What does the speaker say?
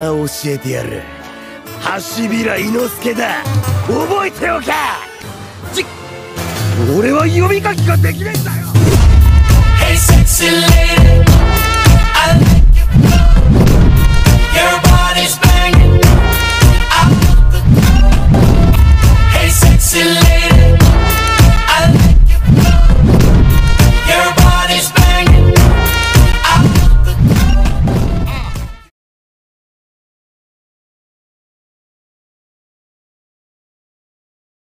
教えてやる。橋平伊之助だ。覚えておけ。俺は読み書きができないんだよ。